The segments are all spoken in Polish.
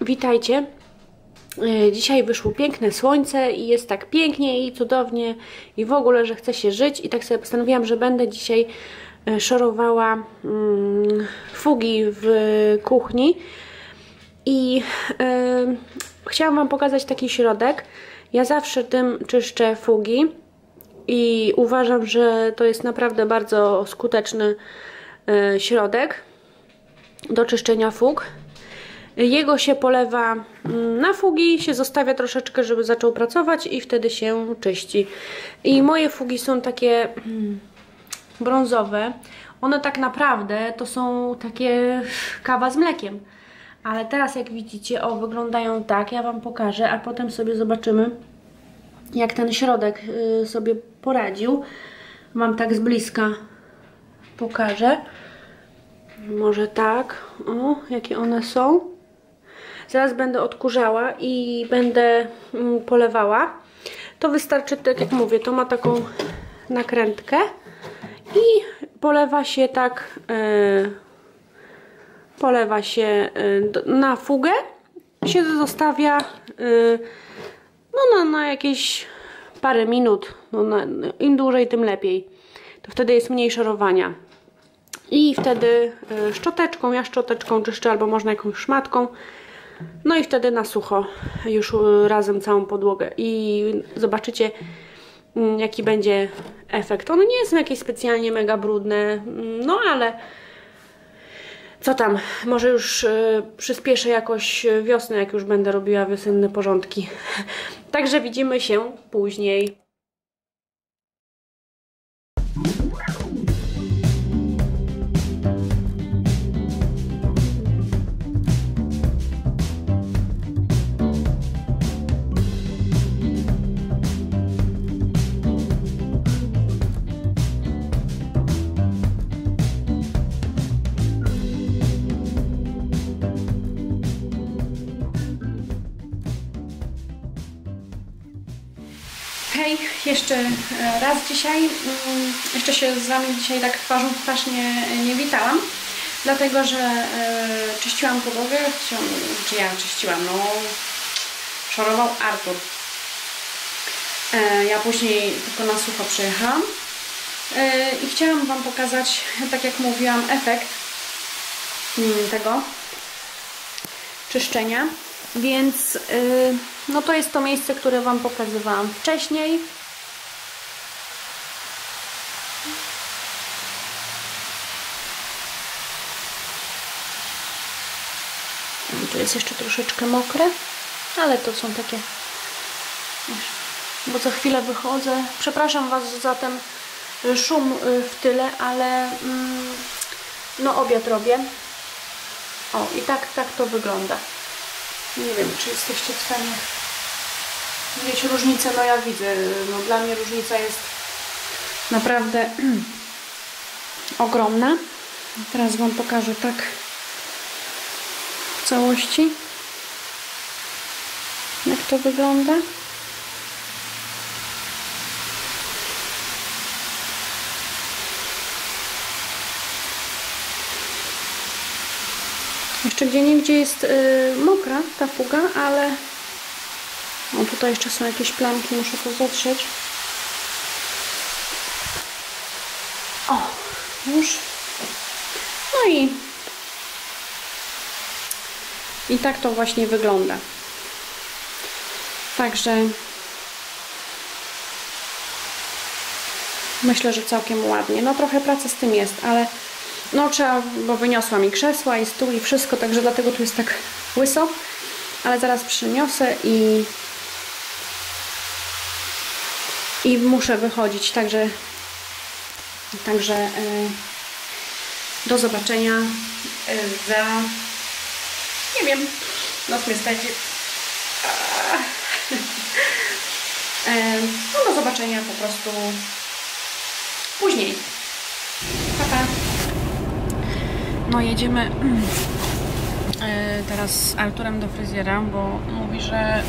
witajcie. E, Dzisiaj wyszło piękne słońce i jest tak pięknie i cudownie i w ogóle, że chce się żyć i tak sobie postanowiłam, że będę dzisiaj e, szorowała mm, fugi w kuchni i e, chciałam Wam pokazać taki środek. Ja zawsze tym czyszczę fugi i uważam, że to jest naprawdę bardzo skuteczny środek do czyszczenia fug. Jego się polewa mm, na fugi, się zostawia troszeczkę, żeby zaczął pracować i wtedy się czyści. I moje fugi są takie mm, brązowe. One tak naprawdę to są takie kawa z mlekiem. Ale teraz jak widzicie, o wyglądają tak, ja Wam pokażę, a potem sobie zobaczymy jak ten środek y, sobie poradził. Wam tak z bliska pokażę. Może tak. O, jakie one są. Zaraz będę odkurzała i będę mm, polewała. To wystarczy, tak jak mówię, to ma taką nakrętkę i polewa się tak yy, polewa się yy, na fugę się zostawia yy, no na, na jakieś parę minut. No na, Im dłużej, tym lepiej. To wtedy jest mniej szorowania. I wtedy szczoteczką, ja szczoteczką czyszczę, albo można jakąś szmatką. No i wtedy na sucho już y, razem całą podłogę. I zobaczycie, y, jaki będzie efekt. One nie są jakieś specjalnie mega brudne, mm, no ale co tam, może już y, przyspieszę jakoś wiosnę, jak już będę robiła wiosenne porządki. Także widzimy się później. Jeszcze e, raz dzisiaj. Mm, Jeszcze się z Wami dzisiaj tak twarzą w twarz nie, nie witałam, dlatego że e, czyściłam podłogę, czy- ja czyściłam, no szorował Artur. E, Ja później tylko na sucho przyjechałam i chciałam Wam pokazać, tak jak mówiłam, efekt mm, tego czyszczenia. Więc yy, no to jest to miejsce, które Wam pokazywałam wcześniej. Tu jest jeszcze troszeczkę mokre, ale to są takie. Bo za chwilę wychodzę. Przepraszam Was za ten y, szum y, w tyle, ale mm, no obiad robię. O, i tak, tak to wygląda. Nie wiem, czy jesteście w stanie widzieć różnicę. No ja widzę. No, dla mnie różnica jest naprawdę ogromna. Teraz Wam pokażę tak w całości. Jak to wygląda. Jeszcze gdzie niegdzie jest y, mokra ta fuga, ale o tutaj jeszcze są jakieś plamki, muszę to zatrzeć. O, już. No i i tak to właśnie wygląda. Także myślę, że całkiem ładnie. No trochę pracy z tym jest, ale no trzeba, bo wyniosła mi krzesła i stół i wszystko, także dlatego tu jest tak łyso. Ale zaraz przyniosę i i muszę wychodzić, także także e, do zobaczenia e, za nie wiem, noc mnie spędzi. No do zobaczenia po prostu później. Pa, pa. No jedziemy e, teraz z Arturem do fryzjera, bo mówi, że e,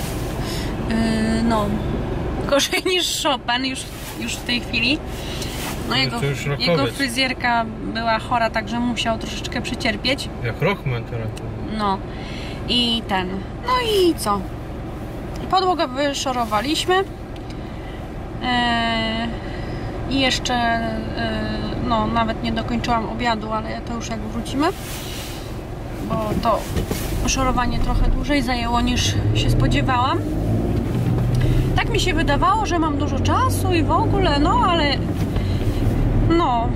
no gorzej niż Chopin już, już w tej chwili. No jego, jego fryzjerka była chora, także musiał troszeczkę przecierpieć. Jak Rockman teraz. No I ten. No i co? Podłogę wyszorowaliśmy. Eee, I jeszcze, eee, no nawet nie dokończyłam obiadu, ale to już jak wrócimy. Bo to szorowanie trochę dłużej zajęło niż się spodziewałam. Tak mi się wydawało, że mam dużo czasu i w ogóle, no ale no,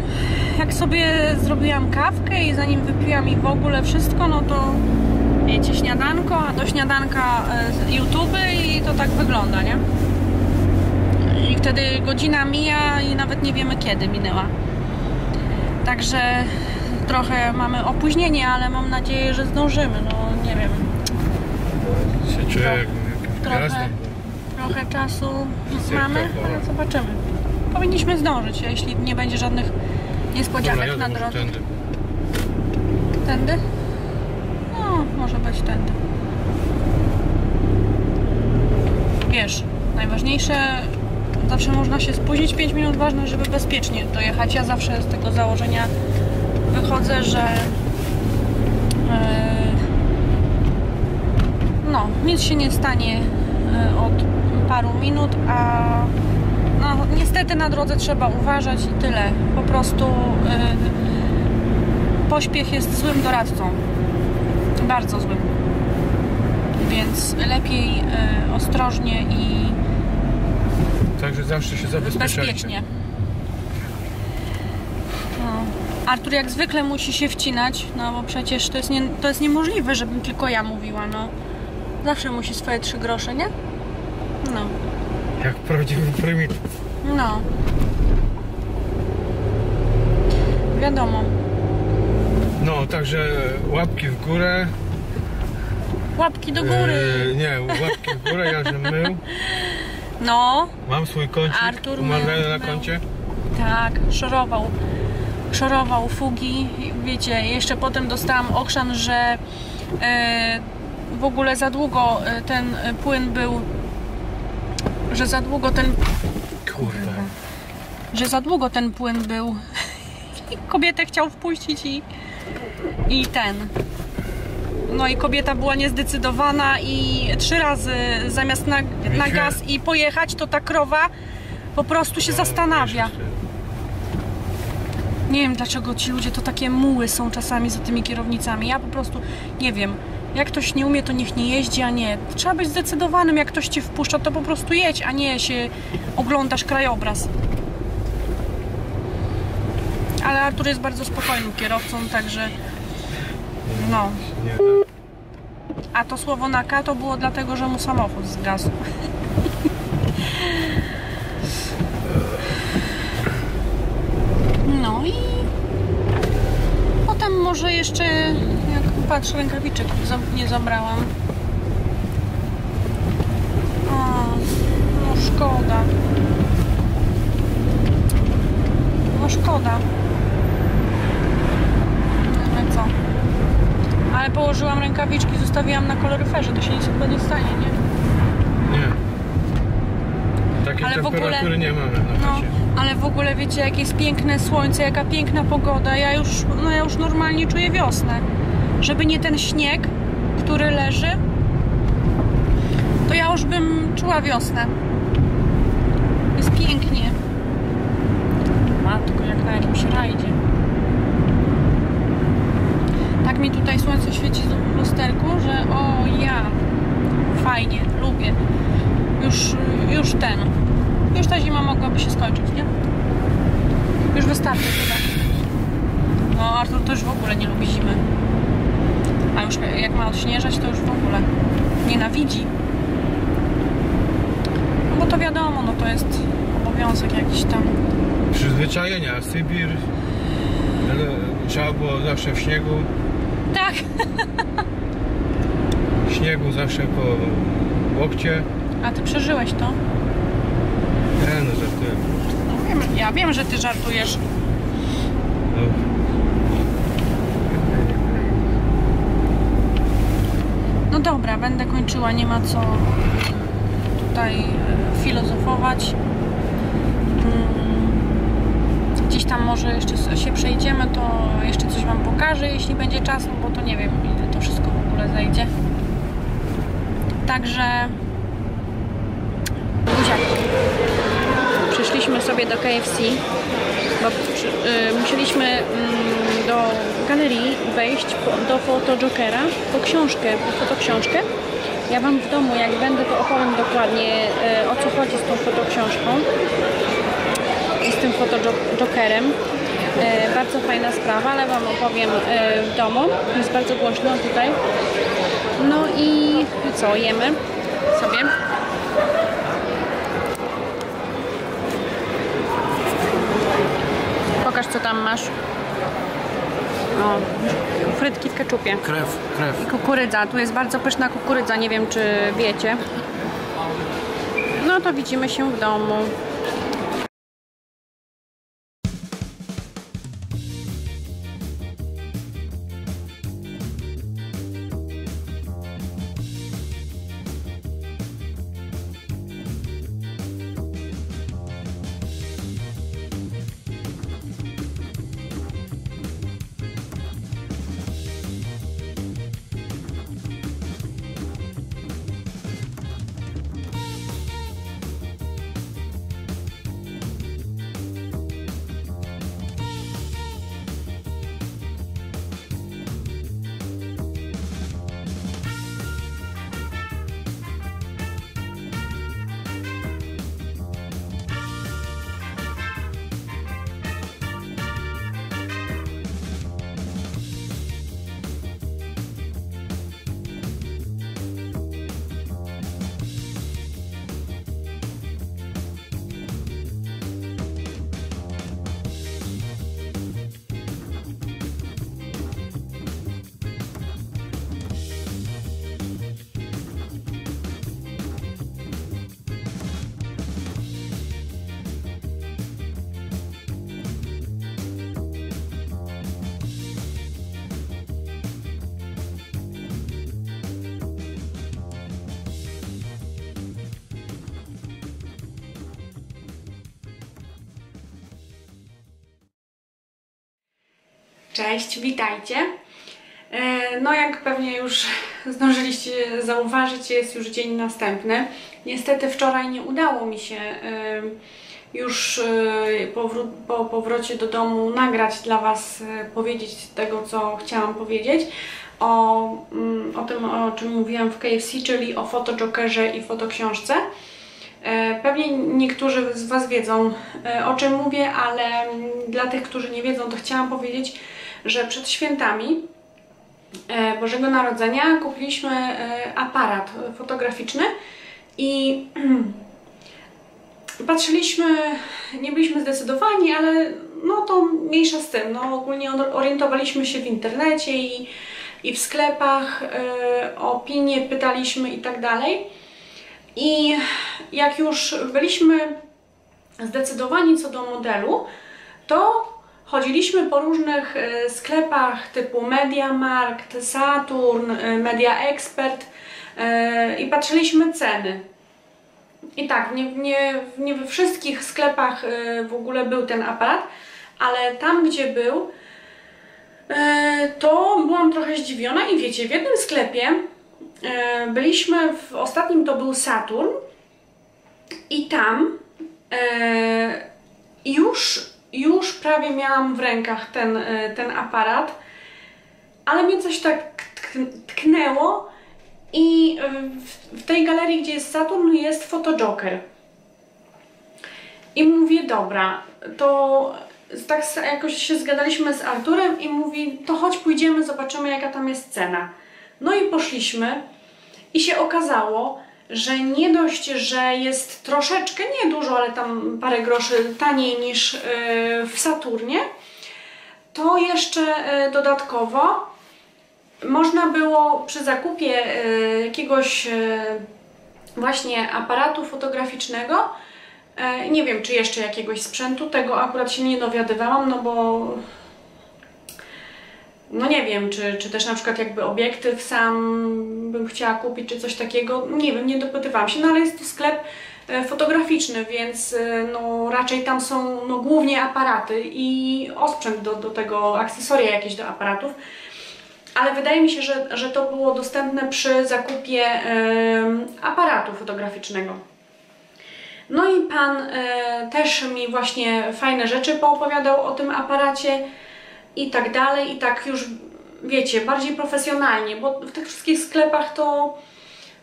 jak sobie zrobiłam kawkę i zanim wypiłam i w ogóle wszystko, no to wiecie, śniadanko, a do śniadanka e, YouTube i to tak wygląda, nie? I wtedy godzina mija i nawet nie wiemy kiedy minęła. Także trochę mamy opóźnienie, ale mam nadzieję, że zdążymy. No nie wiem, Się czuję Trochę- jak trochę. trochę czasu mamy, ale zobaczymy. Powinniśmy zdążyć, jeśli nie będzie żadnych Dobra, niespodzianek jadę na drodze. tędy. Tędy? No, może być tędy. Wiesz, najważniejsze, zawsze można się spóźnić 5 minut, ważne, żeby bezpiecznie dojechać. Ja zawsze z tego założenia wychodzę, że e, no, nic się nie stanie e, od paru minut, a no, niestety na drodze trzeba uważać i tyle. Po prostu e, pośpiech jest złym doradcą. Bardzo złym. Więc lepiej e, ostrożnie i Także zawsze się zabezpieczajcie. bezpiecznie. No. Artur jak zwykle musi się wcinać, no bo przecież to jest, nie, to jest niemożliwe, żebym tylko ja mówiła, no. Zawsze musi swoje trzy grosze, nie? No. Jak prawdziwy prymitywny. No. Wiadomo. No, także łapki w górę. Łapki do góry. E, nie, łapki w górę, ja żem mył. No, Mam swój kącik Artur u Marleny mył, na koncie. Tak, szorował. Szorował fugi. Wiecie, jeszcze potem dostałam okrzan, że e, w ogóle za długo e, ten płyn był. Że za długo ten. Kurwa. Że za długo ten płyn był. I kobietę chciał wpuścić i. I ten. No i kobieta była niezdecydowana i trzy razy zamiast na, na gaz i pojechać, to ta krowa po prostu się zastanawia. Nie wiem dlaczego ci ludzie to takie muły są czasami za tymi kierownicami. Ja po prostu nie wiem. Jak ktoś nie umie, to niech nie jeździ, a nie. Trzeba być zdecydowanym. Jak ktoś cię wpuszcza, to po prostu jedź, a nie się oglądasz krajobraz. Ale Artur jest bardzo spokojnym kierowcą, także no. A to słowo na K to było dlatego, że mu samochód zgasł. No i potem może jeszcze, jak patrzę, rękawiczek nie zabrałam. O, no szkoda. No szkoda. No ale co? Ale położyłam rękawiczki, zostawiłam na koloryferze, to się nic chyba nie stanie, nie? nie. Takiej Ale w ogóle- temperatury nie mamy na No, ale w ogóle wiecie, jakie jest piękne słońce, jaka piękna pogoda. Ja już, no ja już normalnie czuję wiosnę. Żeby nie ten śnieg, który leży, to ja już bym czuła wiosnę. Jest pięknie. Matko, jak na jakimś rajdzie. Tak mi tutaj słońce świeci w lusterku, że o ja, fajnie, lubię. Już, już ten. Już ta zima mogłaby się skończyć, nie? Już wystarczy. No, Artur już w ogóle nie lubi zimy. A już jak ma odśnieżać, to już w ogóle nienawidzi. No bo to wiadomo, no to jest obowiązek jakiś tam. Przyzwyczajenia, Sybir. Ale trzeba było zawsze w śniegu. Tak, W śniegu zawsze po łokcie. a ty przeżyłeś to? Nie no, żartuję. No, wiem, ja wiem, że ty żartujesz. No dobra, będę kończyła, nie ma co tutaj e, filozofować. Mm, Gdzieś tam może jeszcze się przejdziemy, to jeszcze coś Wam pokażę, jeśli będzie czas, no bo to nie wiem, ile to wszystko w ogóle zajdzie. Także Przyszliśmy sobie do KFC, bo y, musieliśmy mm, do galerii wejść po, do fotojokera po książkę, po fotoksiążkę. Ja Wam w domu, jak będę, to opowiem dokładnie y, o co chodzi z tą fotoksiążką i z tym fotojokerem. E, bardzo fajna sprawa, ale Wam opowiem e, w domu. Jest bardzo głośno tutaj. No i co, jemy sobie. Pokaż co tam masz. O, frytki w keczupie. Krew, krew. I kukurydza. Tu jest bardzo pyszna kukurydza, nie wiem czy wiecie. No to widzimy się w domu. Cześć, witajcie. E, No jak pewnie już zdążyliście zauważyć, jest już dzień następny. Niestety wczoraj nie udało mi się e, już e, po powrocie do domu nagrać dla Was, powiedzieć tego, co chciałam powiedzieć o, mm, o tym, o czym mówiłam w KFC, czyli o fotojokerze i fotoksiążce. Pewnie niektórzy z Was wiedzą o czym mówię, ale dla tych, którzy nie wiedzą, to chciałam powiedzieć, że przed świętami e, Bożego Narodzenia kupiliśmy e, aparat fotograficzny i patrzyliśmy, nie byliśmy zdecydowani, ale no to mniejsza z tym. No, ogólnie orientowaliśmy się w internecie i, i w sklepach, e, o opinie pytaliśmy i tak dalej. I jak już byliśmy zdecydowani co do modelu, to chodziliśmy po różnych e, sklepach typu MediaMarkt, Saturn, e, Media Expert e, i patrzyliśmy ceny. I tak, nie, nie, nie we wszystkich sklepach w ogóle był ten aparat, ale tam gdzie był, to byłam trochę zdziwiona i wiecie, w jednym sklepie byliśmy, w ostatnim to był Saturn i tam już, już prawie miałam w rękach ten, e, ten aparat, ale mnie coś tak tkn- tknęło i e, w, tej galerii, gdzie jest Saturn, jest fotojoker. I mówię, dobra, to tak jakoś się zgadaliśmy z Arturem i mówi, to chodź pójdziemy, zobaczymy jaka tam jest cena. No i poszliśmy i się okazało, że nie dość, że jest troszeczkę, nie dużo, ale tam parę groszy taniej niż yy, w Saturnie, to jeszcze yy, dodatkowo można było przy zakupie yy, jakiegoś właśnie aparatu fotograficznego, nie wiem czy jeszcze jakiegoś sprzętu, tego akurat się nie dowiadywałam, no bo no nie wiem, czy, czy też na przykład jakby obiektyw sam bym chciała kupić, czy coś takiego. Nie wiem, nie dopytywałam się, no ale jest to sklep e, fotograficzny, więc e, no raczej tam są no, głównie aparaty i osprzęt do, do tego, akcesoria jakieś do aparatów. ale wydaje mi się, że, że to było dostępne przy zakupie aparatu fotograficznego. No i pan e, też mi właśnie fajne rzeczy poopowiadał o tym aparacie i tak dalej, i tak już wiecie, bardziej profesjonalnie, bo w tych wszystkich sklepach to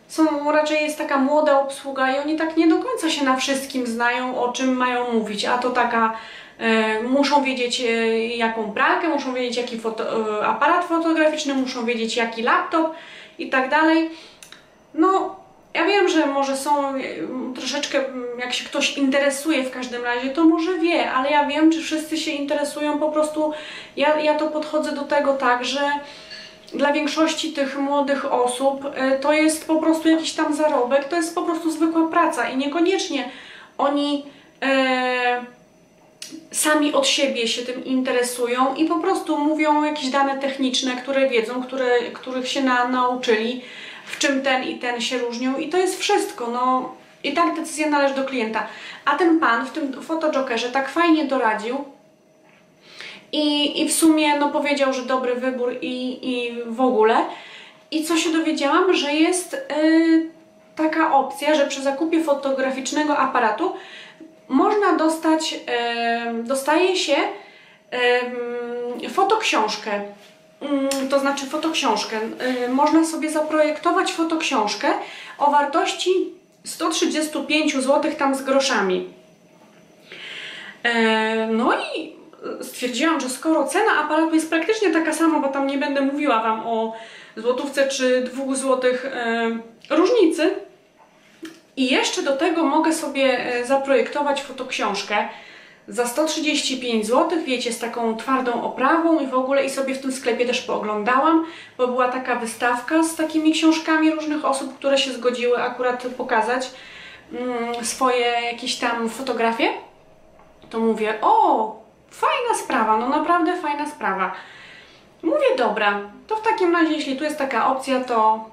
są raczej jest taka młoda obsługa i oni tak nie do końca się na wszystkim znają, o czym mają mówić, a to taka e, muszą wiedzieć e, jaką pralkę, muszą wiedzieć jaki foto, e, aparat fotograficzny, muszą wiedzieć jaki laptop i tak dalej. No, ja wiem, że może są e, troszeczkę, jak się ktoś interesuje w każdym razie, to może wie, ale ja wiem, czy wszyscy się interesują, po prostu ja, ja to podchodzę do tego tak, że dla większości tych młodych osób e, to jest po prostu jakiś tam zarobek, to jest po prostu zwykła praca i niekoniecznie oni e, sami od siebie się tym interesują i po prostu mówią jakieś dane techniczne, które wiedzą, które, których się na, nauczyli, w czym ten i ten się różnią i to jest wszystko. No, I tak decyzja należy do klienta. A ten pan w tym fotojokerze tak fajnie doradził, i, i w sumie no, powiedział, że dobry wybór i, i w ogóle. I co się dowiedziałam, że jest yy, taka opcja, że przy zakupie fotograficznego aparatu można dostać, yy, dostaje się yy, fotoksiążkę. Yy, to znaczy fotoksiążkę. Yy, można sobie zaprojektować fotoksiążkę o wartości 135 zł tam z groszami. Yy, no i stwierdziłam, że skoro cena aparatu jest praktycznie taka sama, bo tam nie będę mówiła Wam o złotówce czy dwóch złotych e, różnicy i jeszcze do tego mogę sobie e, zaprojektować fotoksiążkę za 135 zł, wiecie, z taką twardą oprawą i w ogóle i sobie w tym sklepie też pooglądałam, bo była taka wystawka z takimi książkami różnych osób, które się zgodziły akurat pokazać mm, swoje jakieś tam fotografie. To mówię, o, Fajna sprawa, no naprawdę fajna sprawa. Mówię, dobra, to w takim razie, jeśli tu jest taka opcja, to,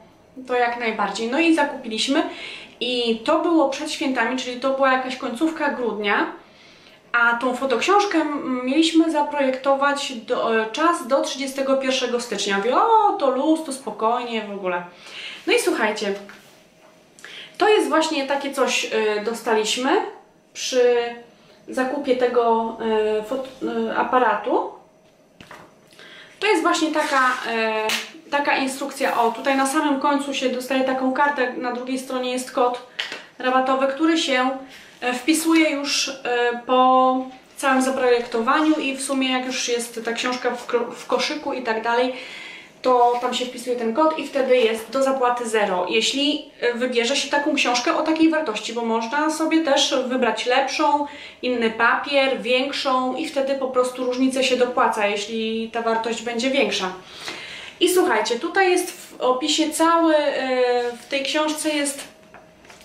to jak najbardziej. No i zakupiliśmy i to było przed świętami, czyli to była jakaś końcówka grudnia, a tą fotoksiążkę mieliśmy zaprojektować do, e, czas do 31 stycznia. Mówię, o, to luz, to spokojnie w ogóle. No i słuchajcie, to jest właśnie takie coś y, dostaliśmy przy zakupie tego e, e, aparatu. To jest właśnie taka, e, taka instrukcja. O, tutaj na samym końcu się dostaje taką kartę, na drugiej stronie jest kod rabatowy, który się wpisuje już po całym zaprojektowaniu i w sumie jak już jest ta książka w koszyku i tak dalej, to tam się wpisuje ten kod i wtedy jest do zapłaty zero. Jeśli e, wybierze się taką książkę o takiej wartości, bo można sobie też wybrać lepszą, inny papier, większą i wtedy po prostu różnicę się dopłaca, jeśli ta wartość będzie większa. I słuchajcie, tutaj jest w opisie cały, e, w tej książce jest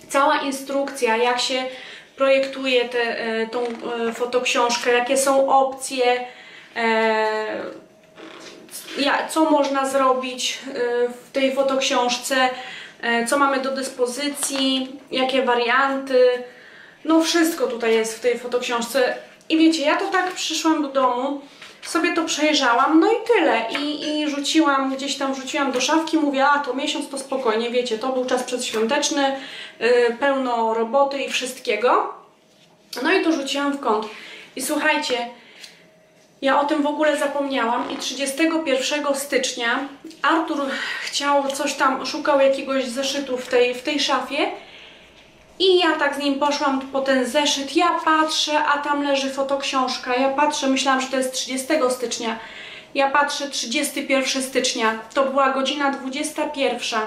cała instrukcja, jak się projektuje tę e, tą fotoksiążkę, jakie są opcje, ja, co można zrobić w tej fotoksiążce, co mamy do dyspozycji, jakie warianty. No wszystko tutaj jest w tej fotoksiążce. I wiecie, ja to tak przyszłam do domu, sobie to przejrzałam, no i tyle. I, i rzuciłam, gdzieś tam wrzuciłam do szafki, mówię, a to miesiąc to spokojnie, wiecie, to był czas przedświąteczny, yy, pełno roboty i wszystkiego. No i to rzuciłam w kąt. I słuchajcie, ja o tym w ogóle zapomniałam i 31 stycznia Artur chciał coś tam, szukał jakiegoś zeszytu w tej, w tej szafie i ja tak z nim poszłam po ten zeszyt, ja patrzę, a tam leży fotoksiążka, ja patrzę, myślałam, że to jest 30 stycznia, ja patrzę 31 stycznia, to była godzina 21,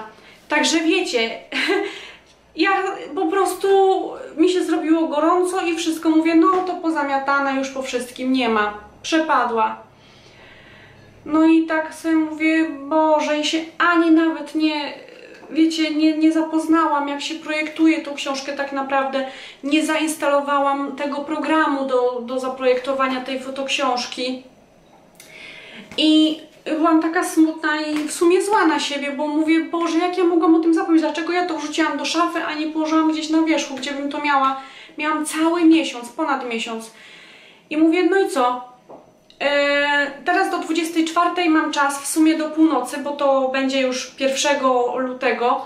także wiecie, ja po prostu mi się zrobiło gorąco i wszystko mówię, no to pozamiatane już po wszystkim, nie ma. Przepadła. No i tak sobie mówię, Boże, i się ani nawet nie, wiecie, nie, nie zapoznałam, jak się projektuje tą książkę tak naprawdę. Nie zainstalowałam tego programu do, do zaprojektowania tej fotoksiążki. I byłam taka smutna i w sumie zła na siebie, bo mówię, Boże, jak ja mogłam o tym zapomnieć? Dlaczego ja to wrzuciłam do szafy, a nie położyłam gdzieś na wierzchu, gdzie bym to miała? Miałam cały miesiąc, ponad miesiąc. I mówię, no i co? E, teraz do 24 mam czas, w sumie do północy, bo to będzie już 1 lutego,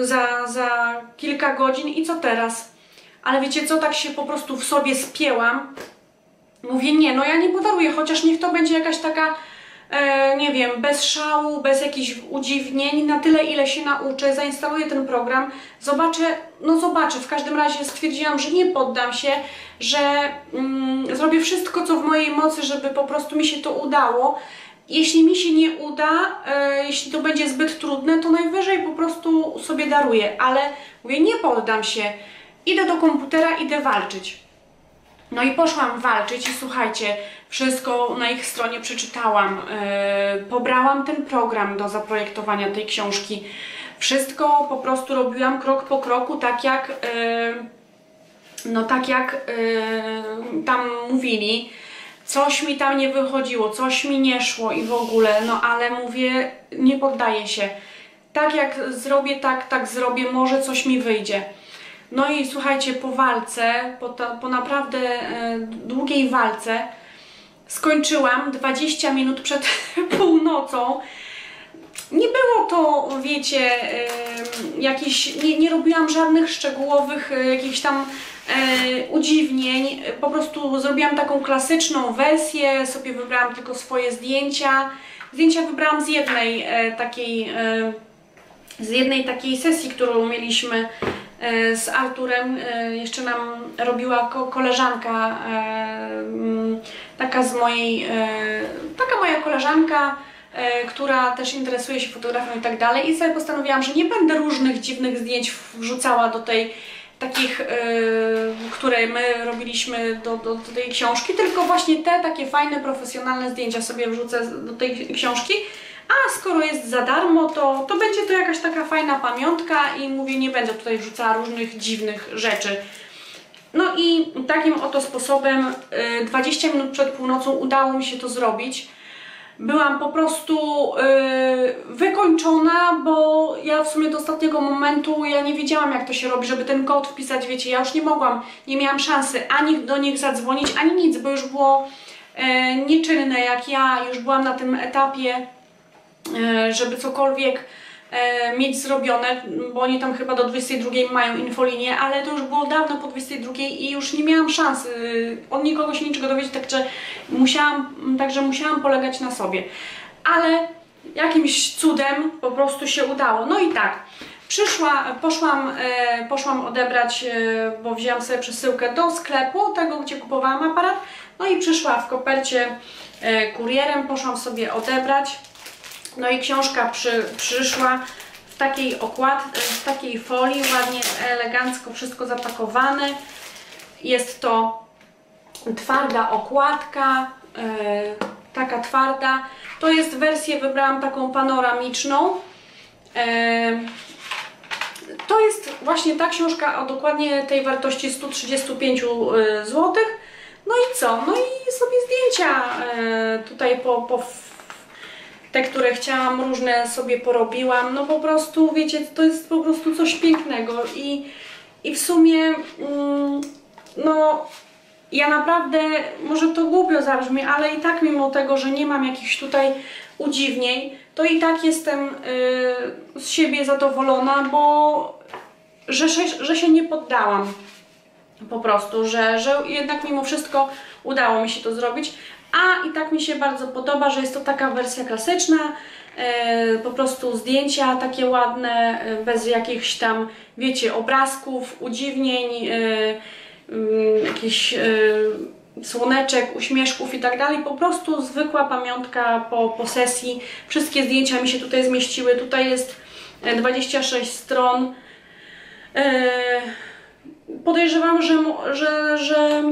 za, za kilka godzin. I co teraz? Ale wiecie co, tak się po prostu w sobie spięłam. Mówię, nie, no ja nie podaruję, chociaż niech to będzie jakaś taka e, nie wiem, bez szału, bez jakichś udziwnień, na tyle ile się nauczę, zainstaluję ten program, zobaczę, no zobaczę, w każdym razie stwierdziłam, że nie poddam się, że mm, zrobię wszystko co w mojej mocy, żeby po prostu mi się to udało. Jeśli mi się nie uda, e, jeśli to będzie zbyt trudne, to najwyżej po prostu sobie daruję, ale mówię, nie poddam się, idę do komputera, idę walczyć. No i poszłam walczyć i słuchajcie, wszystko na ich stronie przeczytałam, yy, pobrałam ten program do zaprojektowania tej książki. Wszystko po prostu robiłam krok po kroku, tak jak, yy, no tak jak yy, tam mówili. Coś mi tam nie wychodziło, coś mi nie szło i w ogóle, no ale mówię, nie poddaję się. Tak jak zrobię, tak, tak zrobię, może coś mi wyjdzie. No i słuchajcie, po walce, po, po naprawdę e, długiej walce, skończyłam 20 minut przed północą. Nie było to, wiecie, e, jakiś, nie, nie robiłam żadnych szczegółowych e, jakichś tam e, udziwnień. Po prostu zrobiłam taką klasyczną wersję, sobie wybrałam tylko swoje zdjęcia. Zdjęcia wybrałam z jednej e, takiej, e, z jednej takiej sesji, którą mieliśmy z Arturem e, jeszcze nam robiła koleżanka, e, mm, taka z mojej, taka moja koleżanka, która też interesuje się fotografią i tak dalej. I sobie postanowiłam, że nie będę różnych dziwnych zdjęć wrzucała do tej takich, które my robiliśmy do, do, do tej książki, tylko właśnie te takie fajne, profesjonalne zdjęcia sobie wrzucę do tej książki, a skoro jest za darmo, to, to będzie to jakaś taka fajna pamiątka i mówię, nie będę tutaj wrzucała różnych dziwnych rzeczy. No i takim oto sposobem 20 y, minut przed północą udało mi się to zrobić. Byłam po prostu yy, wykończona, bo ja w sumie do ostatniego momentu ja nie wiedziałam jak to się robi, żeby ten kod wpisać, wiecie, ja już nie mogłam, nie miałam szansy ani do nich zadzwonić, ani nic, bo już było yy, nieczynne, jak ja już byłam na tym etapie żeby cokolwiek e, mieć zrobione, bo oni tam chyba do 22 mają infolinię, ale to już było dawno po 22 i już nie miałam szans od nikogo się niczego dowiedzieć, także musiałam, także musiałam polegać na sobie. Ale jakimś cudem po prostu się udało. No i tak, przyszła, poszłam, e, poszłam odebrać, bo wzięłam sobie przesyłkę do sklepu, tego gdzie kupowałam aparat, no i przyszła w kopercie kurierem, poszłam sobie odebrać no i książka przy, przyszła w takiej okład, w takiej folii, ładnie, elegancko wszystko zapakowane. Jest to twarda okładka, yy, taka twarda. To jest wersję, wybrałam taką panoramiczną. Yy, to jest właśnie ta książka o dokładnie tej wartości 135 zł. No i co? No i sobie zdjęcia tutaj po, po te, które chciałam, różne sobie porobiłam. No po prostu, wiecie, to jest po prostu coś pięknego i, i w sumie, mm, no ja naprawdę, może to głupio zabrzmi, ale i tak mimo tego, że nie mam jakichś tutaj udziwnień, to i tak jestem yy, z siebie zadowolona, bo że, że, że się nie poddałam po prostu, że, że jednak mimo wszystko udało mi się to zrobić, a i tak mi się bardzo podoba, że jest to taka wersja klasyczna, e, po prostu zdjęcia takie ładne, e, bez jakichś tam, wiecie, obrazków, udziwnień, e, mm, jakichś słoneczek, uśmieszków i tak dalej. Po prostu zwykła pamiątka po, po sesji. Wszystkie zdjęcia mi się tutaj zmieściły. Tutaj jest 26 stron. Podejrzewam, że, że, że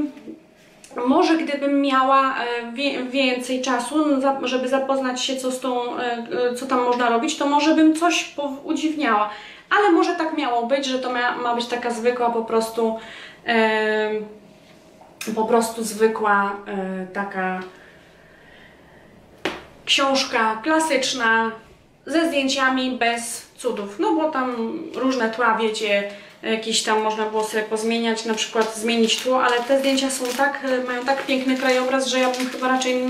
może gdybym miała e, więcej czasu, żeby zapoznać się co, z tą, e, e, co tam można robić, to może bym coś udziwniała. Ale może tak miało być, że to ma być taka zwykła po prostu po prostu zwykła taka książka klasyczna ze zdjęciami bez cudów, no bo tam różne tła, wiecie, jakieś tam można było sobie pozmieniać, na przykład zmienić tło, ale te zdjęcia są tak, e, mają tak piękny krajobraz, że ja bym chyba raczej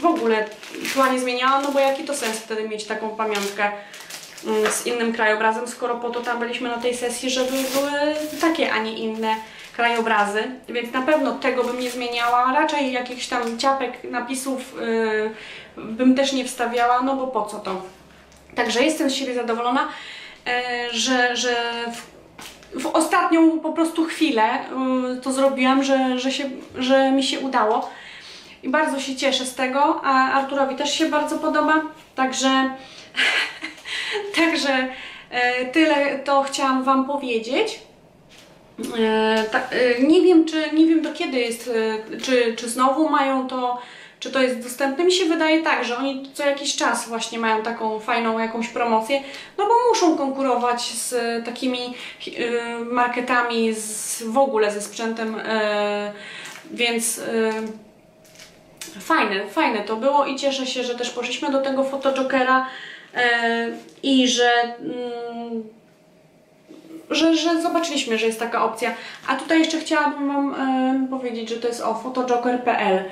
w ogóle tła nie zmieniała, no bo jaki to sens wtedy mieć taką pamiątkę mm, z innym krajobrazem, skoro po to tam byliśmy na tej sesji, żeby były takie, a nie inne krajobrazy, więc na pewno tego bym nie zmieniała, raczej jakichś tam ciapek, napisów yy, bym też nie wstawiała, no bo po co to? Także jestem z siebie zadowolona, yy, że, że w, ostatnią po prostu chwilę yy, to zrobiłam, że, że, się, że mi się udało i bardzo się cieszę z tego, a Arturowi też się bardzo podoba, także także yy, tyle to chciałam Wam powiedzieć. E, e, nie wiem, czy nie wiem do kiedy jest, e, czy, czy znowu mają to, czy to jest dostępne. Mi się wydaje tak, że oni co jakiś czas właśnie mają taką fajną jakąś promocję, no bo muszą konkurować z takimi marketami, z, w ogóle ze sprzętem, więc fajne, fajne to było i cieszę się, że też poszliśmy do tego Fotojokera i że mm, że, że zobaczyliśmy, że jest taka opcja. A tutaj jeszcze chciałabym Wam powiedzieć, że to jest o photojoker.pl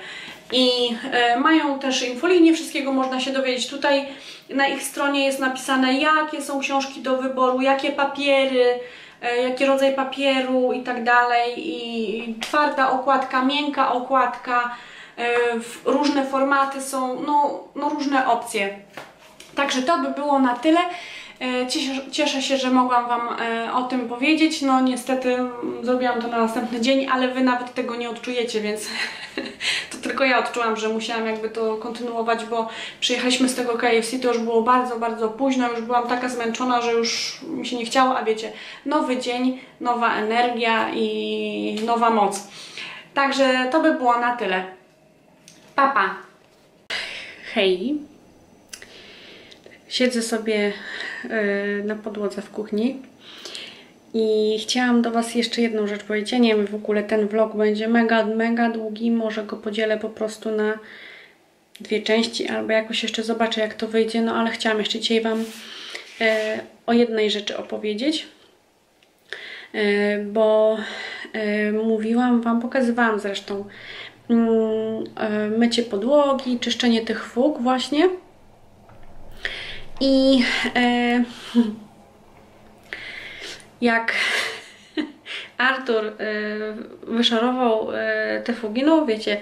i e, mają też infolinię, wszystkiego można się dowiedzieć. Tutaj na ich stronie jest napisane, jakie są książki do wyboru, jakie papiery, e, jaki rodzaj papieru i tak dalej. I twarda okładka, miękka okładka, e, różne formaty są, no, no różne opcje. Także to by było na tyle. E, cieszę, się, że mogłam Wam e, o tym powiedzieć. No niestety zrobiłam to na następny dzień, ale Wy nawet tego nie odczujecie, więc to tylko ja odczułam, że musiałam jakby to kontynuować, bo przyjechaliśmy z tego KFC, to już było bardzo, bardzo późno, już byłam taka zmęczona, że już mi się nie chciało, a wiecie, nowy dzień, nowa energia i nowa moc. Także to by było na tyle. Papa! Hej! Siedzę sobie na podłodze w kuchni i chciałam do Was jeszcze jedną rzecz powiedzieć. Ja nie wiem, w ogóle ten vlog będzie mega, mega długi. Może go podzielę po prostu na dwie części albo jakoś jeszcze zobaczę jak to wyjdzie. No ale chciałam jeszcze dzisiaj Wam e, o jednej rzeczy opowiedzieć. E, bo mówiłam Wam, pokazywałam zresztą mm, mycie podłogi, czyszczenie tych fug właśnie. I e, jak Artur e, wyszarował e, te fugi, no wiecie,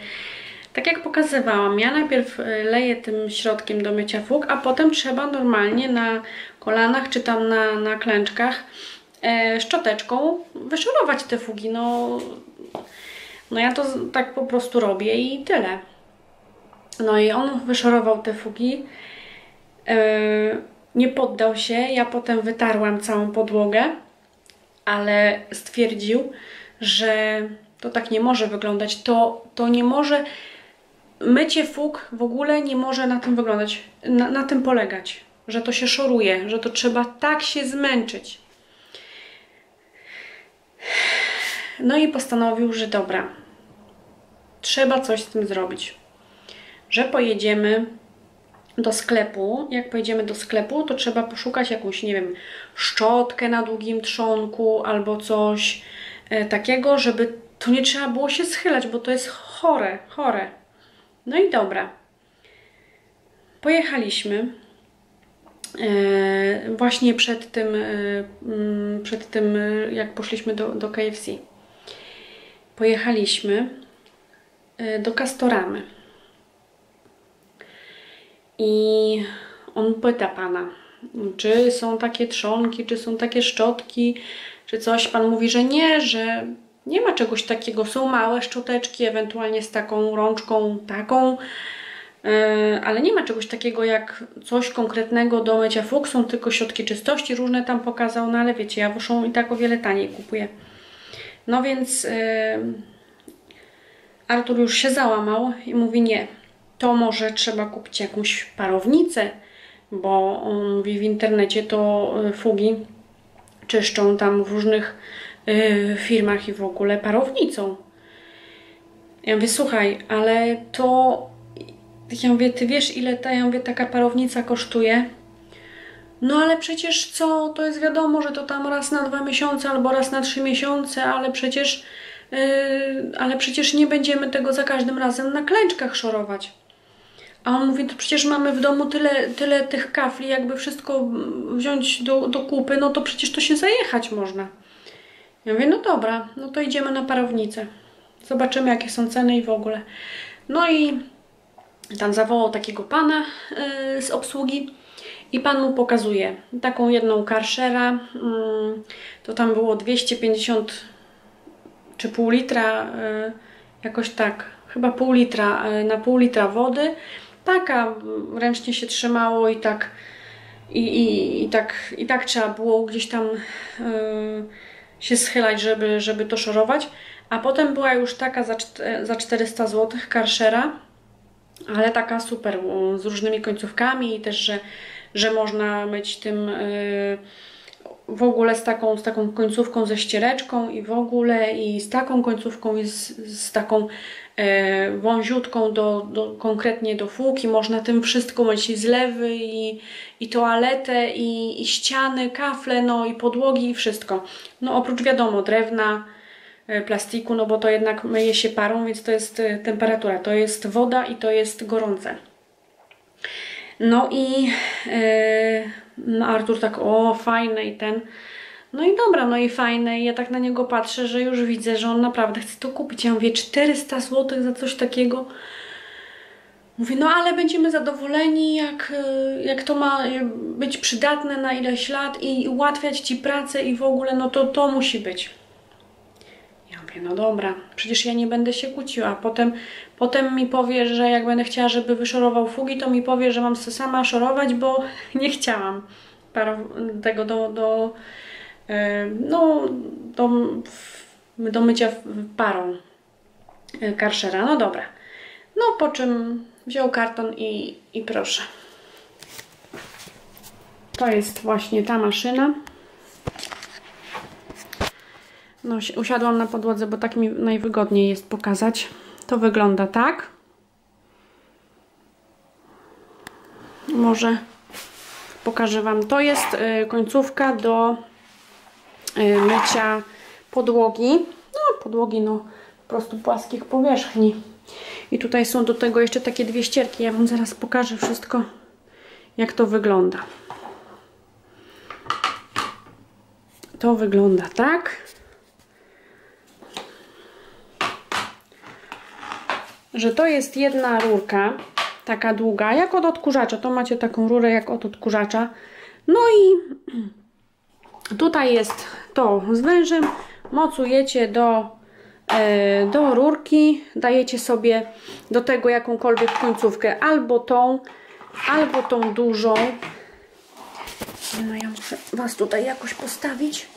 tak jak pokazywałam, ja najpierw e, leję tym środkiem do mycia fug, a potem trzeba normalnie na kolanach czy tam na, na klęczkach e, szczoteczką wyszorować te fugi. No, no ja to tak po prostu robię i tyle. No i on wyszorował te fugi nie poddał się. Ja potem wytarłam całą podłogę, ale stwierdził, że to tak nie może wyglądać. To, to nie może. Mycie fug w ogóle nie może na tym wyglądać, na, na tym polegać, że to się szoruje, że to trzeba tak się zmęczyć. No i postanowił, że dobra, trzeba coś z tym zrobić. Że pojedziemy do sklepu, jak pojedziemy do sklepu, to trzeba poszukać jakąś, nie wiem, szczotkę na długim trzonku albo coś e, takiego, żeby to nie trzeba było się schylać, bo to jest chore, chore. No i dobra. Pojechaliśmy. E, właśnie przed tym, e, mm, przed tym, jak poszliśmy do, do KFC. Pojechaliśmy do Kastoramy. I on pyta pana, czy są takie trzonki, czy są takie szczotki, czy coś. Pan mówi, że nie, że nie ma czegoś takiego. Są małe szczoteczki, ewentualnie z taką rączką, taką, e, ale nie ma czegoś takiego jak coś konkretnego do mycia fuk. Są tylko środki czystości, różne tam pokazał, no ale wiecie, ja wuszą i tak o wiele taniej kupuję. No więc e, Artur już się załamał i mówi nie, to może trzeba kupić jakąś parownicę, bo on mówi w internecie to y, fugi czyszczą tam w różnych y, firmach i w ogóle parownicą. Ja mówię, słuchaj, ale to ja mówię, ty wiesz ile ta, ja mówię, taka parownica kosztuje? No ale przecież co, to jest wiadomo, że to tam raz na dwa miesiące albo raz na trzy miesiące, ale przecież, yy, ale przecież nie będziemy tego za każdym razem na klęczkach szorować. A on mówi, to przecież mamy w domu tyle, tyle tych kafli, jakby wszystko wziąć do, do kupy, no to przecież to się zajechać można. Ja mówię, no dobra, no to idziemy na parownicę. Zobaczymy, jakie są ceny i w ogóle. No i tam zawołał takiego pana yy, z obsługi i pan mu pokazuje taką jedną karszera. Yy, to tam było 250 czy pół litra, yy, jakoś tak, chyba pół litra, y, na pół litra wody. Taka ręcznie się trzymało i tak i, i, i, tak, i tak trzeba było gdzieś tam yy, się schylać, żeby, żeby to szorować. A potem była już taka za, za 400 zł karszera, ale taka super, z różnymi końcówkami i też, że, że można myć tym yy, w ogóle z taką, z taką końcówką ze ściereczką i w ogóle i z taką końcówką i z, z taką wąziutką do, do, konkretnie do fółki. Można tym wszystko myć i zlewy i, i toaletę i, i ściany, kafle, no i podłogi i wszystko. No oprócz wiadomo drewna, e, plastiku, no bo to jednak myje się parą, więc to jest e, temperatura, to jest woda i to jest gorące. No i yy, no Artur tak, o fajne i ten. No i dobra, no i fajne. I ja tak na niego patrzę, że już widzę, że on naprawdę chce to kupić. Ja mówię, 400 zł za coś takiego. Mówię, no ale będziemy zadowoleni, jak, e, jak to ma być przydatne na ileś lat i ułatwiać Ci pracę i w ogóle, no to to musi być. Ja mówię, no dobra, przecież ja nie będę się kłóciła. Potem, potem mi powie, że jak będę chciała, żeby wyszorował fugi, to mi powie, że mam sama szorować, bo nie chciałam tego do, do, no, do, do mycia parą e, karszera. No dobra. No po czym wziął karton i, i proszę. To jest właśnie ta maszyna. No, usiadłam na podłodze, bo tak mi najwygodniej jest pokazać. To wygląda tak. Może pokażę Wam. To jest y, końcówka do mycia podłogi. No, podłogi, no, po prostu płaskich powierzchni. I tutaj są do tego jeszcze takie dwie ścierki. Ja Wam zaraz pokażę wszystko, jak to wygląda. To wygląda tak. że to jest jedna rurka, taka długa, jak od odkurzacza. To macie taką rurę jak od odkurzacza. No i tutaj jest to z wężem. Mocujecie do, e, do rurki, dajecie sobie do tego jakąkolwiek końcówkę, albo tą, albo tą dużą. No ja muszę Was tutaj jakoś postawić.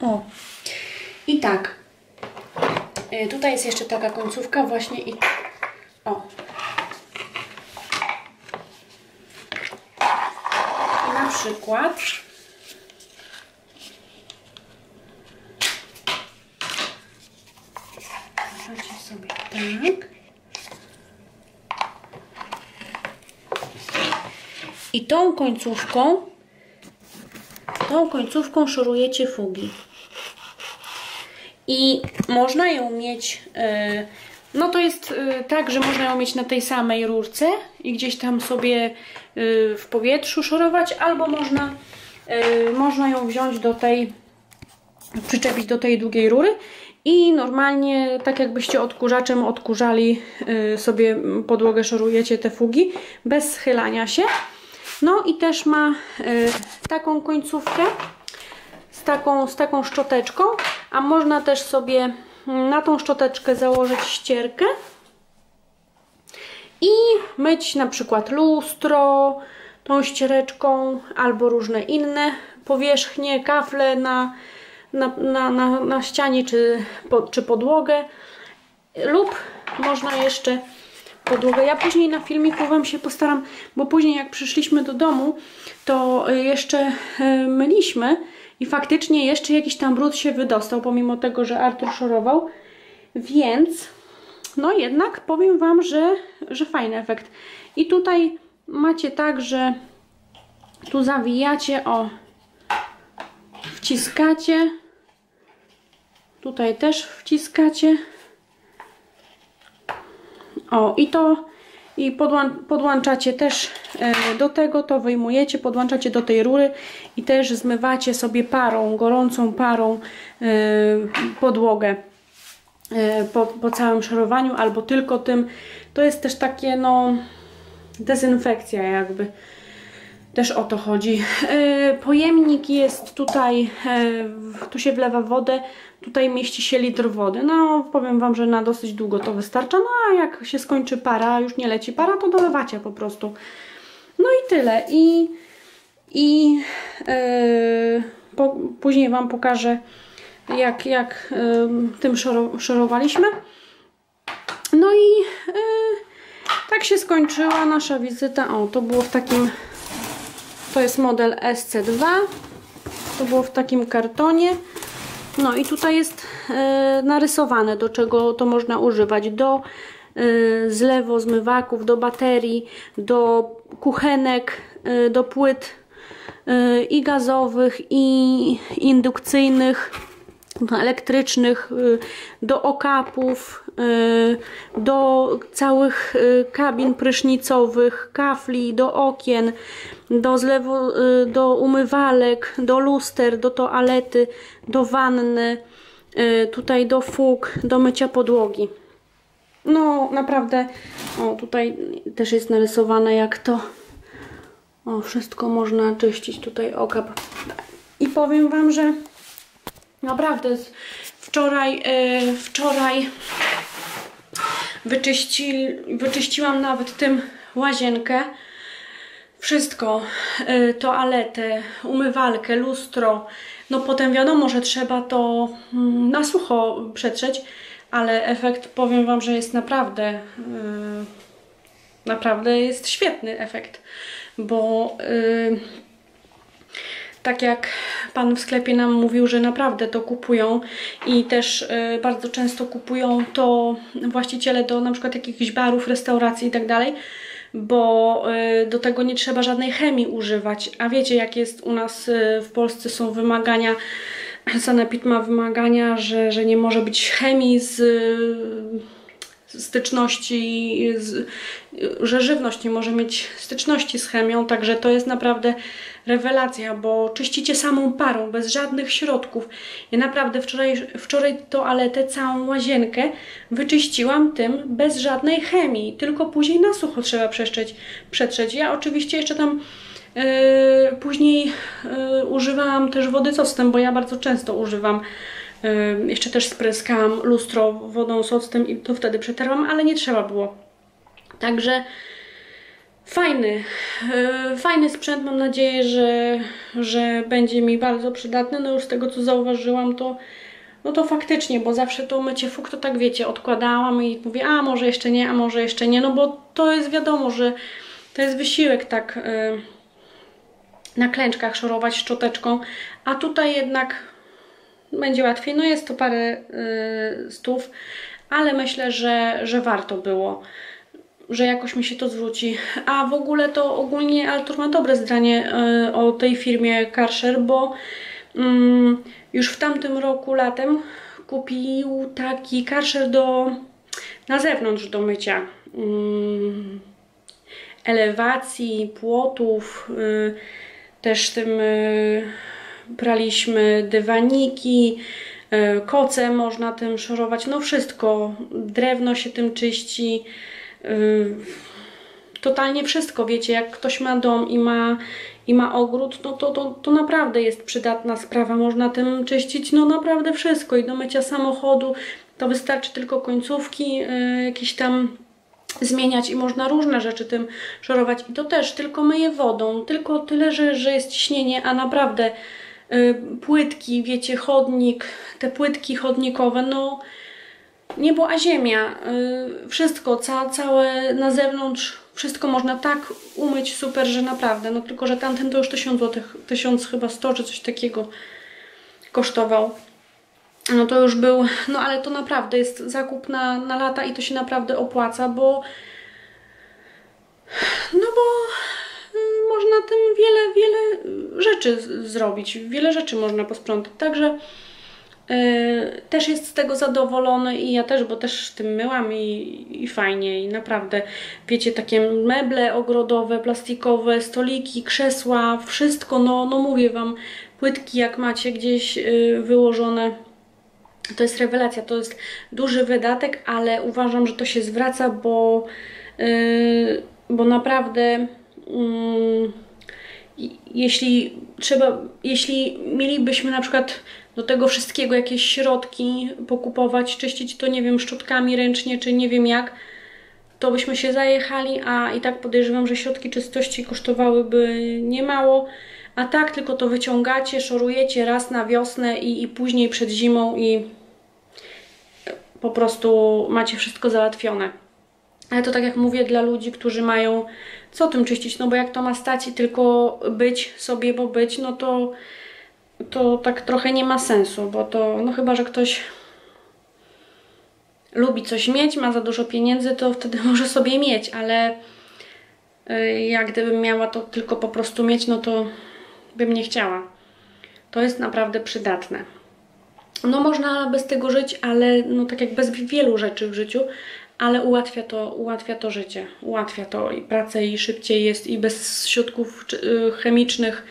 O. I tak. Y, tutaj jest jeszcze taka końcówka właśnie i... O. Na przykład... Możecie sobie tak. I tą końcówką tą końcówką szorujecie fugi i można ją mieć, e, no to jest e, tak, że można ją mieć na tej samej rurce i gdzieś tam sobie e, w powietrzu szorować, albo można, można ją wziąć do tej, przyczepić do tej długiej rury i normalnie, tak jakbyście odkurzaczem odkurzali sobie podłogę, szorujecie te fugi bez schylania się. No i też ma taką końcówkę z taką, z taką szczoteczką, a można też sobie na tą szczoteczkę założyć ścierkę i myć na przykład lustro tą ściereczką albo różne inne powierzchnie, kafle na, na, na, na, na ścianie czy, po, czy podłogę lub można jeszcze podłogę. Ja później na filmiku Wam się postaram, bo później jak przyszliśmy do domu, to jeszcze e, myliśmy i faktycznie jeszcze jakiś tam brud się wydostał, pomimo tego, że Artur szorował. Więc no jednak powiem Wam, że, że fajny efekt. I tutaj macie tak, że tu zawijacie, o, wciskacie, tutaj też wciskacie, o i to i podłączacie też e, do tego, to wyjmujecie, podłączacie do tej rury i też zmywacie sobie parą, gorącą parą e, podłogę e, po, po całym szorowaniu albo tylko tym. To jest też takie no dezynfekcja jakby. Też o to chodzi. Pojemnik jest tutaj, tu się wlewa wodę, Tutaj mieści się litr wody. No, powiem Wam, że na dosyć długo to wystarcza. No, a jak się skończy para, już nie leci para, to dolewacie po prostu. No i tyle. I, i yy, po, później Wam pokażę, jak, jak yy, tym szoro, szorowaliśmy. No i yy, tak się skończyła nasza wizyta. O, to było w takim... To jest model SC2. To było w takim kartonie. No i tutaj jest e, narysowane, do czego to można używać. Do e, zlewo zmywaków, do baterii, do kuchenek, e, do płyt i gazowych, i indukcyjnych, elektrycznych, e, do okapów, e, do całych kabin prysznicowych, kafli, do okien, do zlewu, y, do umywalek, do luster, do toalety, do wanny, y, tutaj do fug, do mycia podłogi. No naprawdę, o tutaj też jest narysowane jak to o, wszystko można czyścić tutaj okap. I powiem Wam, że naprawdę wczoraj, yy, wczoraj wyczyści, wyczyściłam nawet tym łazienkę wszystko, y, toaletę, umywalkę, lustro. No potem wiadomo, że trzeba to mm, na sucho przetrzeć, ale efekt powiem Wam, że jest naprawdę, y, naprawdę jest świetny efekt, bo tak jak Pan w sklepie nam mówił, że naprawdę to kupują i też bardzo często kupują to właściciele do na przykład jakichś barów, restauracji i tak bo y, do tego nie trzeba żadnej chemii używać. A wiecie, jak jest u nas y, w Polsce są wymagania, Sanepid ma wymagania, że, że nie może być chemii z styczności, z, że żywność nie może mieć styczności z chemią, także to jest naprawdę rewelacja, bo czyścicie samą parą, bez żadnych środków. Ja naprawdę wczoraj, wczoraj toaletę, całą łazienkę wyczyściłam tym bez żadnej chemii, tylko później na sucho trzeba przetrzeć. Ja oczywiście jeszcze tam yy, później yy, używałam też wody z octem, bo ja bardzo często używam jeszcze też spryskałam lustro wodą z octem i to wtedy przetarłam, ale nie trzeba było. Także Fajny, e, fajny sprzęt, mam nadzieję, że, że będzie mi bardzo przydatny. No już z tego co zauważyłam, to no to faktycznie, bo zawsze to mycie fuk, to tak wiecie, odkładałam i mówię, a może jeszcze nie, a może jeszcze nie, no bo to jest wiadomo, że to jest wysiłek tak yy, na klęczkach szorować szczoteczką, a tutaj jednak będzie łatwiej. No jest to parę yy, stów, ale myślę, że, że warto było że jakoś mi się to zwróci. A w ogóle to ogólnie Altur ma dobre zdanie y, o tej firmie Karcher, bo mm, już w tamtym roku latem kupił taki Karcher do na zewnątrz do mycia. Mm, elewacji, płotów, y, też tym y, praliśmy dywaniki, koce można tym szorować, no wszystko, drewno się tym czyści, Y, totalnie wszystko, wiecie, jak ktoś ma dom i ma, i ma ogród, no to, to, to naprawdę jest przydatna sprawa, można tym czyścić, no naprawdę wszystko. I do mycia samochodu to wystarczy tylko końcówki yy, jakieś tam zmieniać i można różne rzeczy tym szorować. I to też tylko myję wodą, tylko tyle, że, że jest ciśnienie, a naprawdę płytki, wiecie, chodnik, te płytki chodnikowe, no niebo a ziemia, yy, wszystko, ca, całe na zewnątrz, wszystko można tak umyć super, że naprawdę, no tylko, że tamten to już 1000 zł, 1000 chyba 100 czy coś takiego kosztował. no to już był, no ale to naprawdę jest zakup na, na lata i to się naprawdę opłaca, bo no bo y, można tym wiele, wiele rzeczy z- zrobić, wiele rzeczy można posprzątać, także y, też jest z tego zadowolony i ja też, bo też tym myłam i, i fajnie. I naprawdę, wiecie, takie meble ogrodowe, plastikowe, stoliki, krzesła, wszystko, no, no mówię Wam, płytki jak macie gdzieś y, wyłożone, to jest rewelacja, to jest duży wydatek, ale uważam, że to się zwraca, bo, yy, bo naprawdę jeśli trzeba, jeśli mielibyśmy na przykład do tego wszystkiego jakieś środki pokupować, czyścić to nie wiem szczotkami ręcznie, czy nie wiem jak, to byśmy się zajechali, a i tak podejrzewam, że środki czystości kosztowałyby niemało, a tak tylko to wyciągacie, szorujecie raz na wiosnę i, i później przed zimą i po prostu macie wszystko załatwione. Ale to tak jak mówię, dla ludzi, którzy mają co tym czyścić, no bo jak to ma stać i tylko być sobie, bo być, no to, to tak trochę nie ma sensu, bo to, no chyba, że ktoś lubi coś mieć, ma za dużo pieniędzy, to wtedy może sobie mieć, ale y, jak gdybym miała to tylko po prostu mieć, no to bym nie chciała. To jest naprawdę przydatne. No można bez tego żyć, ale no tak jak bez wielu rzeczy w życiu, ale ułatwia to, ułatwia to życie, ułatwia to i pracę i szybciej jest i bez środków y, chemicznych,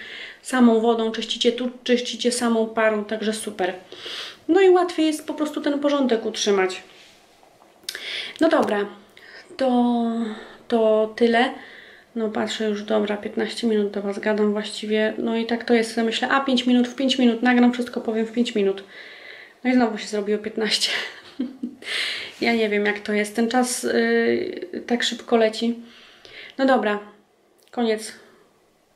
samą wodą czyścicie, tu czyścicie samą parą, także super. No i łatwiej jest po prostu ten porządek utrzymać. No dobra, to, to tyle. No patrzę już, dobra, 15 minut do Was gadam właściwie. No i tak to jest, myślę, a 5 minut, w 5 minut nagram, wszystko powiem w 5 minut. No i znowu się zrobiło 15. ja nie wiem jak to jest, ten czas yy, tak szybko leci. No dobra, koniec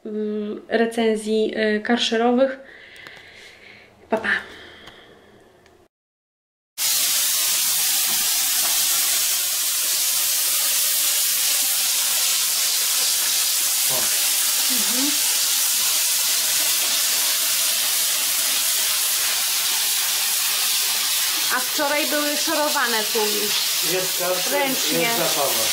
yy, recenzji yy, karszerowych. Pa, pa. Wczoraj były szorowane tuli. Jest Ręcznie. jest zabawa.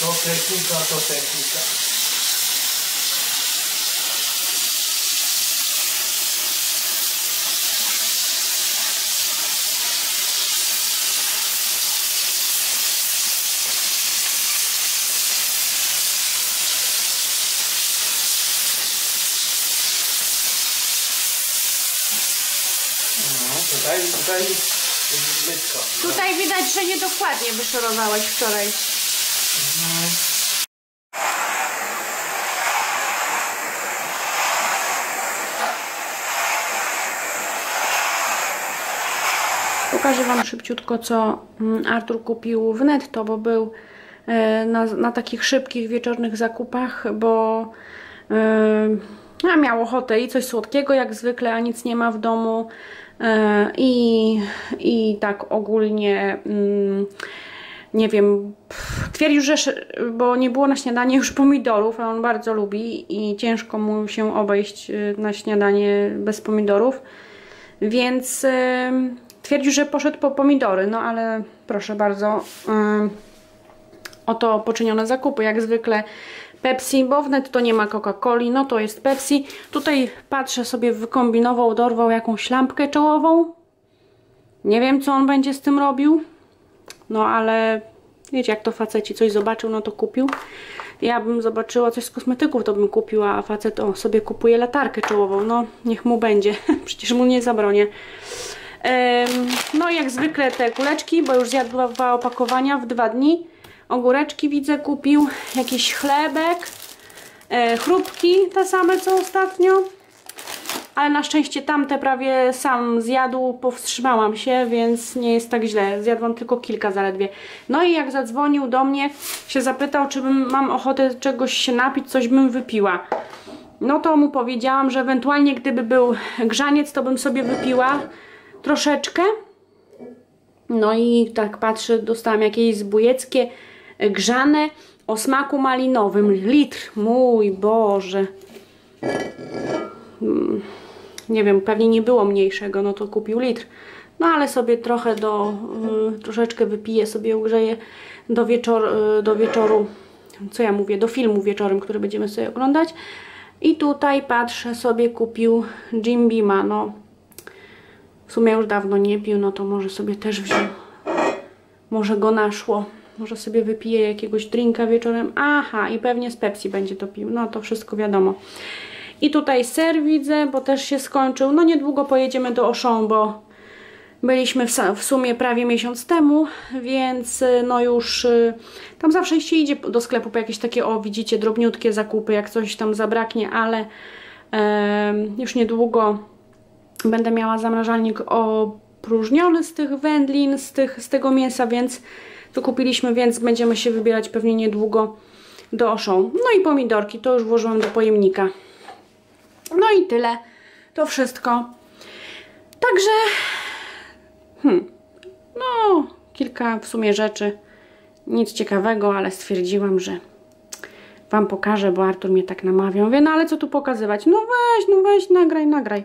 To technika, to technika. No, tutaj, tutaj widać, że niedokładnie wyszorowałeś wczoraj. Pokażę Wam szybciutko, co mm, Artur kupił w netto, bo był e, na, na takich szybkich wieczornych zakupach, bo a miał ochotę i coś słodkiego jak zwykle, a nic nie ma w domu i, i tak ogólnie mm, nie wiem, twierdził, że bo nie było na śniadanie już pomidorów, a on bardzo lubi i ciężko mu się obejść y, na śniadanie bez pomidorów, więc y, twierdził, że poszedł po pomidory, no ale proszę bardzo, y, oto poczynione zakupy, jak zwykle Pepsi, bo w netto nie ma Coca-Coli, no to jest Pepsi. Tutaj patrzę sobie, wykombinował, dorwał jakąś lampkę czołową. Nie wiem, co on będzie z tym robił. No ale wiecie, jak to faceci coś zobaczył, no to kupił. Ja bym zobaczyła coś z kosmetyków, to bym kupiła, a facet o, sobie kupuje latarkę czołową. No, niech mu będzie. Przecież mu nie zabronię. No i jak zwykle te kuleczki, bo już zjadła dwa opakowania w dwa dni. Ogóreczki widzę kupił, jakiś chlebek, e, chrupki te same co ostatnio. Ale na szczęście tamte prawie sam zjadł, powstrzymałam się, więc nie jest tak źle. Zjadłam tylko kilka zaledwie. No i jak zadzwonił do mnie, się zapytał, czy bym, mam ochotę czegoś się napić, coś bym wypiła. No to mu powiedziałam, że ewentualnie gdyby był grzaniec, to bym sobie wypiła troszeczkę. No i tak patrzę, dostałam jakieś zbójeckie, grzane o smaku malinowym. Litr, mój Boże. Mm, Nie wiem, pewnie nie było mniejszego, no to kupił litr. No ale sobie trochę do, y, troszeczkę wypiję, sobie ugrzeję do, wieczor, y, do wieczoru, co ja mówię, do filmu wieczorem, który będziemy sobie oglądać. I tutaj patrzę, sobie kupił Jim Beama, no w sumie już dawno nie pił, no to może sobie też wziął. Może go naszło. Może sobie wypije jakiegoś drinka wieczorem. Aha, i pewnie z Pepsi będzie to pił. No to wszystko wiadomo. I tutaj ser widzę, bo też się skończył. No niedługo pojedziemy do Auchan, bo byliśmy w, w sumie prawie miesiąc temu, więc y, no już y, tam zawsze się idzie do sklepu po jakieś takie, o widzicie, drobniutkie zakupy, jak coś tam zabraknie, ale em, już niedługo będę miała zamrażalnik opróżniony z tych wędlin, z, tych, z tego mięsa, więc to kupiliśmy, więc będziemy się wybierać pewnie niedługo do Auchan. No i pomidorki, to już włożyłam do pojemnika. No i tyle. To wszystko. Także hmm, no kilka w sumie rzeczy. Nic ciekawego, ale stwierdziłam, że Wam pokażę, bo Artur mnie tak namawiał. Mówię, no ale co tu pokazywać? No weź, no weź, nagraj, nagraj.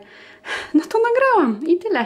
No to nagrałam i tyle.